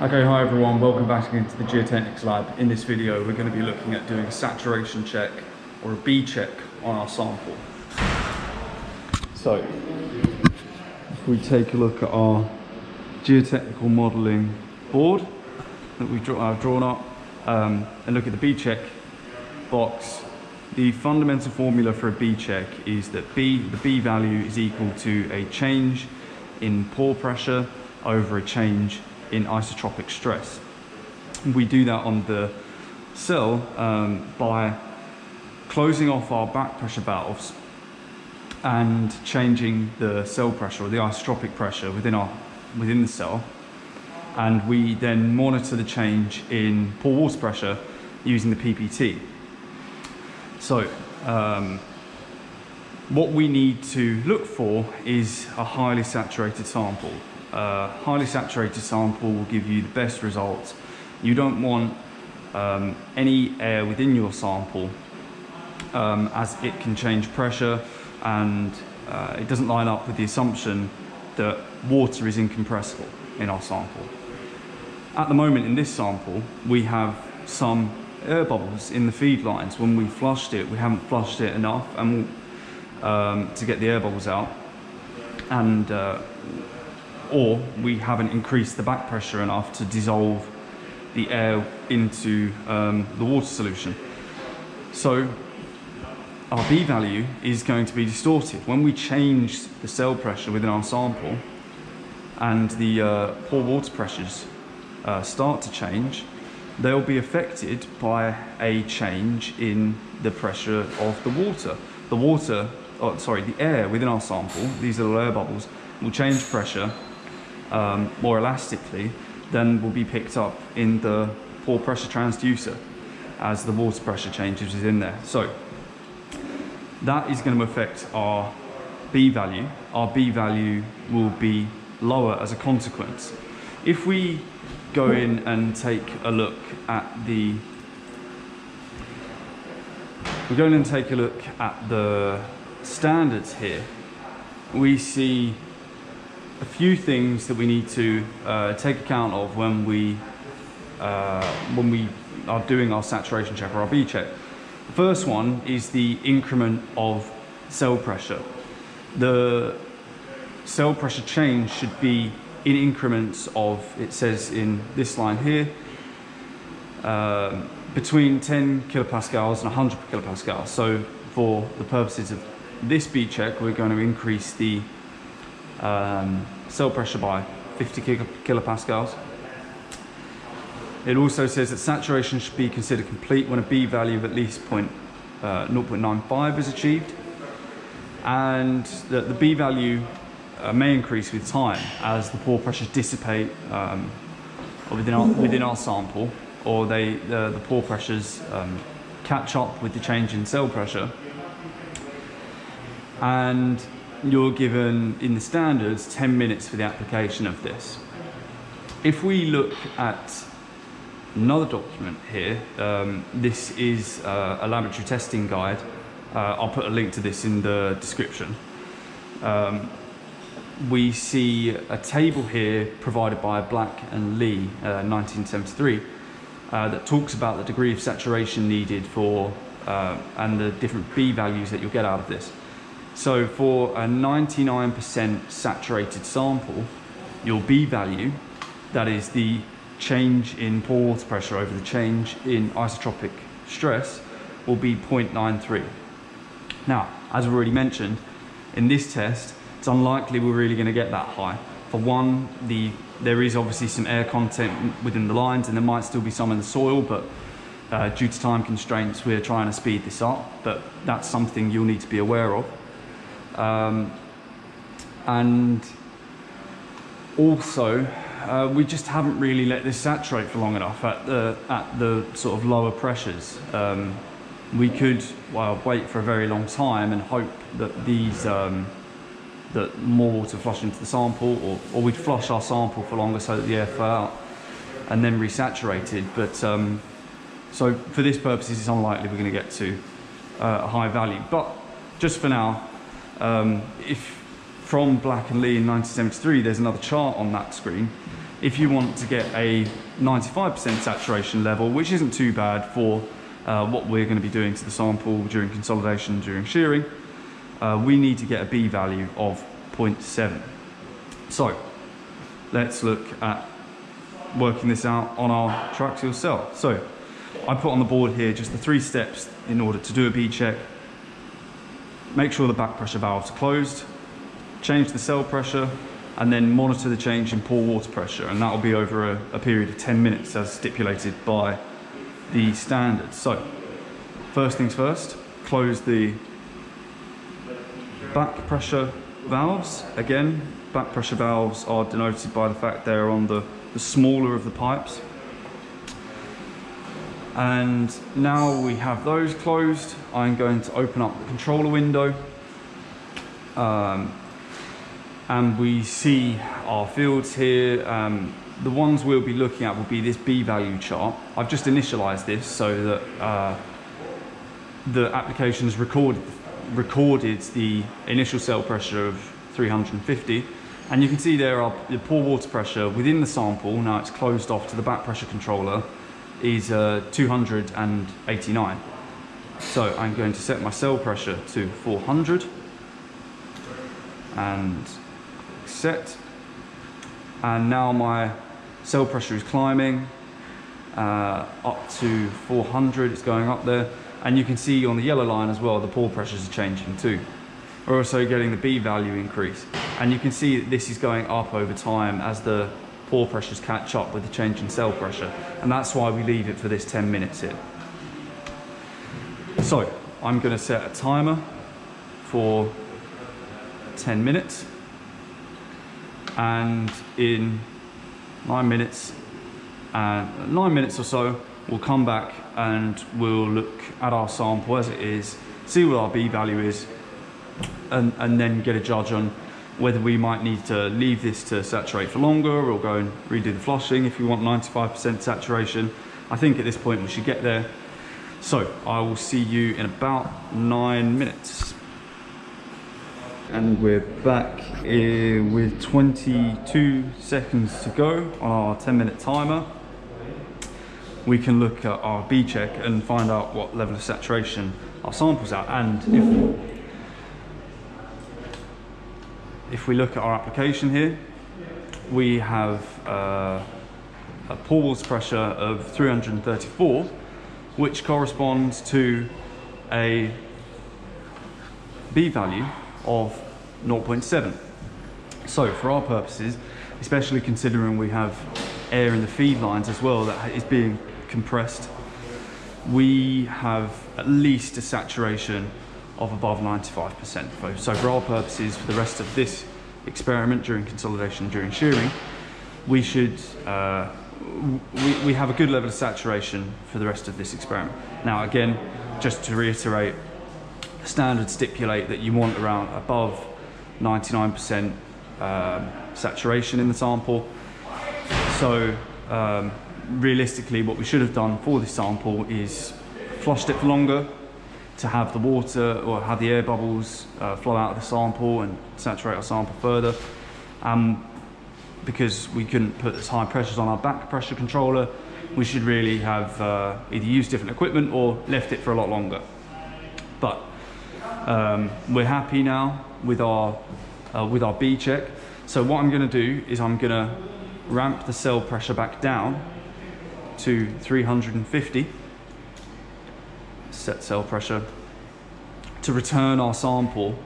Okay, hi everyone, welcome back again to the Geotechnics Lab. In this video, we're going to be looking at doing a saturation check or a B check on our sample. So, if we take a look at our geotechnical modelling board that we've draw, drawn up um, and look at the B check box, the fundamental formula for a B check is that B, the B value is equal to a change in pore pressure over a change in isotropic stress. We do that on the cell um, by closing off our back pressure valves and changing the cell pressure or the isotropic pressure within our within the cell and we then monitor the change in pore water pressure using the PPT. So um, what we need to look for is a highly saturated sample uh, highly saturated sample will give you the best results. You don't want um, any air within your sample um, as it can change pressure and uh, it doesn't line up with the assumption that water is incompressible in our sample. At the moment in this sample, we have some air bubbles in the feed lines. When we flushed it, we haven't flushed it enough and um, to get the air bubbles out. And uh, or we haven't increased the back pressure enough to dissolve the air into um, the water solution. So our B value is going to be distorted. When we change the cell pressure within our sample and the uh, pore water pressures uh, start to change, they'll be affected by a change in the pressure of the water. The water, oh, sorry, the air within our sample, these little air bubbles, will change pressure um, more elastically than will be picked up in the pore pressure transducer as the water pressure changes is in there. So that is going to affect our B value. Our B value will be lower as a consequence. If we go in and take a look at the we're going to take a look at the standards here. We see a few things that we need to uh, take account of when we uh, when we are doing our saturation check or our B check. The first one is the increment of cell pressure. The cell pressure change should be in increments of, it says in this line here, uh, between 10 kilopascals and 100 kilopascals. So for the purposes of this B check, we're going to increase the um, cell pressure by 50 kilopascals. It also says that saturation should be considered complete when a B value of at least point, uh, 0.95 is achieved. And that the B value uh, may increase with time as the pore pressures dissipate um, within, our, within our sample or they, the, the pore pressures um, catch up with the change in cell pressure. And you're given in the standards 10 minutes for the application of this. If we look at another document here, um, this is uh, a laboratory testing guide. Uh, I'll put a link to this in the description. Um, we see a table here provided by Black and Lee, uh, 1973, uh, that talks about the degree of saturation needed for uh, and the different B values that you'll get out of this. So for a 99% saturated sample, your B value, that is the change in pore water pressure over the change in isotropic stress, will be 0.93. Now, as I've already mentioned, in this test, it's unlikely we're really going to get that high. For one, the there is obviously some air content within the lines and there might still be some in the soil, but uh, due to time constraints, we're trying to speed this up, but that's something you'll need to be aware of. Um, and also, uh, we just haven't really let this saturate for long enough at the, at the sort of lower pressures. Um, we could well, wait for a very long time and hope that these um, that more water flush into the sample or, or we'd flush our sample for longer so that the air fell out and then resaturated but um, so for this purpose it's unlikely we're going to get to uh, a high value but just for now um, if from Black and Lee in 1973, there's another chart on that screen if you want to get a 95% saturation level, which isn't too bad for uh, what we're going to be doing to the sample during consolidation, during shearing, uh, we need to get a B value of 0.7. So let's look at working this out on our triaxial cell. So I put on the board here just the three steps in order to do a B check. Make sure the back pressure valves are closed, change the cell pressure, and then monitor the change in pore water pressure. And that will be over a, a period of 10 minutes as stipulated by the standards. So first things first, close the back pressure valves. Again, back pressure valves are denoted by the fact they're on the, the smaller of the pipes. And now we have those closed, I'm going to open up the controller window. Um, and we see our fields here. Um, the ones we'll be looking at will be this B value chart. I've just initialized this so that uh, the application has recorded, recorded the initial cell pressure of 350 and you can see there are the pore water pressure within the sample, now it's closed off to the back pressure controller, is uh, 289. So I'm going to set my cell pressure to 400 and set. And now my cell pressure is climbing uh, up to 400, it's going up there. And you can see on the yellow line as well, the pore pressures are changing too. We're also getting the B value increase. And you can see that this is going up over time as the pore pressures catch up with the change in cell pressure. And that's why we leave it for this 10 minutes here. So I'm gonna set a timer for 10 minutes. And in nine minutes, uh, nine minutes or so, we'll come back and we'll look at our sample as it is, see what our B value is, and, and then get a judge on whether we might need to leave this to saturate for longer or go and redo the flushing if we want 95% saturation. I think at this point we should get there. So I will see you in about nine minutes. And we're back here with 22 seconds to go on our 10 minute timer. We can look at our B check and find out what level of saturation our sample's at. And if if we look at our application here, we have uh, a water pressure of 334, which corresponds to a B value of 0.7. So for our purposes, especially considering we have air in the feed lines as well that is being compressed, we have at least a saturation of above 95%. So for our purposes, for the rest of this experiment during consolidation, during shearing, we should, uh, we, we have a good level of saturation for the rest of this experiment. Now again, just to reiterate, standards stipulate that you want around above 99% um, saturation in the sample. So um, realistically, what we should have done for this sample is flushed it for longer, to have the water or have the air bubbles uh, flow out of the sample and saturate our sample further. Um, because we couldn't put as high pressures on our back pressure controller, we should really have uh, either used different equipment or left it for a lot longer. But um, we're happy now with our, uh, with our B check. So what I'm gonna do is I'm gonna ramp the cell pressure back down to 350 set cell pressure to return our sample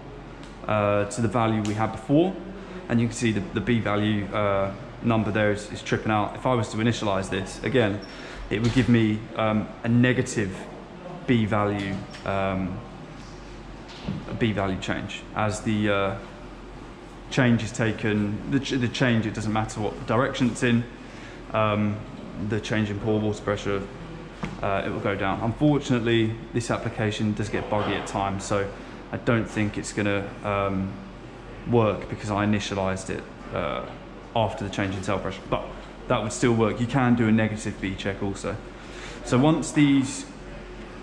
uh, to the value we had before. And you can see the, the B value uh, number there is, is, tripping out. If I was to initialize this, again, it would give me um, a negative B value, um, B value change as the uh, change is taken, the, ch the, change, it doesn't matter what direction it's in, um, the change in pore water pressure uh, it will go down. Unfortunately, this application does get buggy at times, so I don't think it's going to um, work because I initialized it uh, after the change in cell pressure, but that would still work. You can do a negative B check also. So once these,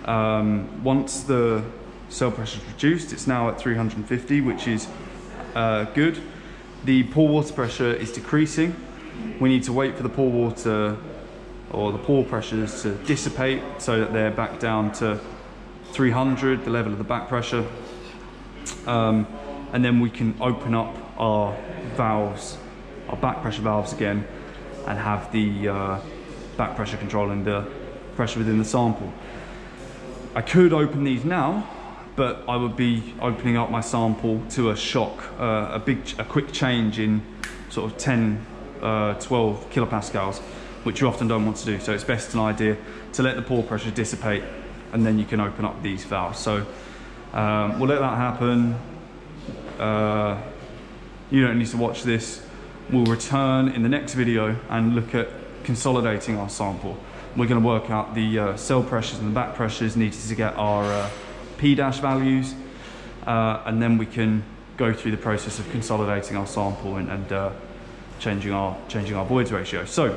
um, once the cell pressure is reduced, it's now at 350, which is uh, good. The pore water pressure is decreasing we need to wait for the pore water or the pore pressures to dissipate so that they're back down to 300, the level of the back pressure. Um, and then we can open up our valves, our back pressure valves again, and have the uh, back pressure controlling the pressure within the sample. I could open these now, but I would be opening up my sample to a shock, uh, a big, a quick change in sort of 10, uh, 12 kilopascals, which you often don't want to do. So it's best an idea to let the pore pressure dissipate and then you can open up these valves. So um, we'll let that happen. Uh, you don't need to watch this. We'll return in the next video and look at consolidating our sample. We're going to work out the uh, cell pressures and the back pressures needed to get our uh, P-dash values uh, and then we can go through the process of consolidating our sample and, and uh, changing our changing our voids ratio. So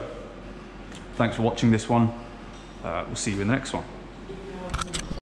thanks for watching this one. Uh, we'll see you in the next one.